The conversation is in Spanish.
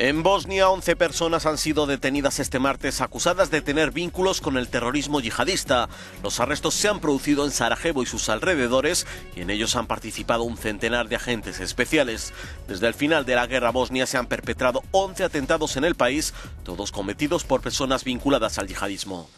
En Bosnia, 11 personas han sido detenidas este martes acusadas de tener vínculos con el terrorismo yihadista. Los arrestos se han producido en Sarajevo y sus alrededores y en ellos han participado un centenar de agentes especiales. Desde el final de la guerra bosnia se han perpetrado 11 atentados en el país, todos cometidos por personas vinculadas al yihadismo.